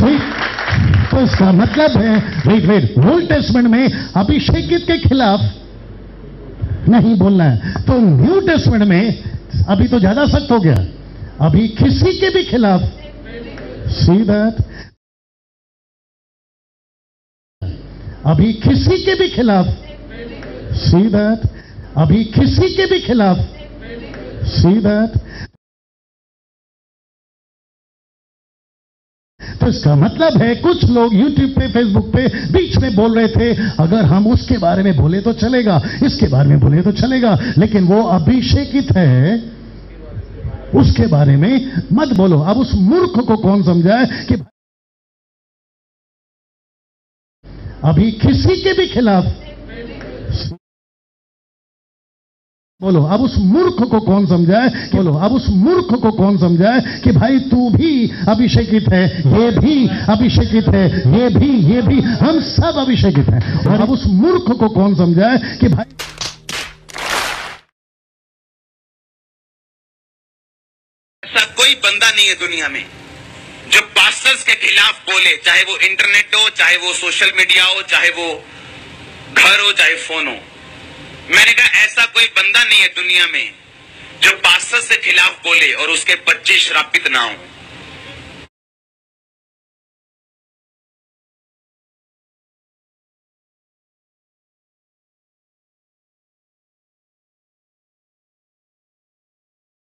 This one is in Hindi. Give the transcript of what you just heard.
तो इसका मतलब है वेट वेट ओल्ड टेस्टमेंट में अभिषेकित के खिलाफ? नहीं बोलना है। तो न्यू टेस्टमेंट में अभी तो ज़्यादा सख्त हो गया। अभी किसी के भी खिलाफ। सी दैट अभी किसी के भी खिलाफ। सी दैट अभी किसी के भी खिलाफ। सी दैट तो इसका मतलब है, कुछ लोग YouTube पे, Facebook पे बीच में बोल रहे थे, अगर हम उसके बारे में बोले तो चलेगा, इसके बारे में बोले तो चलेगा, लेकिन वो अभिषेकित है, उसके बारे में मत बोलो। अब उस मूर्ख को कौन समझाए कि अभी किसी के भी खिलाफ बोलो, अब उस मूर्ख को कौन समझाए? बोलो, अब उस मूर्ख को कौन समझाए? कि भाई तू भी अभिषेकित है, ये भी अभिषेकित है, ये भी ये भी, हम सब अभिषेकित हैं। और अब उस मूर्ख को कौन समझाए? कि भाई ऐसा कोई बंदा नहीं है दुनिया में जो पास्टर्स के खिलाफ बोले, चाहे वो इंटरनेट हो, चाहे वो सोशल मीडिया हो, चाहे वो घर हो, चाहे फ़ोन हो। मैंने कहा, ऐसा कोई बंदा नहीं है दुनिया में जो पास्टर से खिलाफ बोले और उसके बच्चे श्रापित ना हो।